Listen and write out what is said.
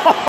Ha ha!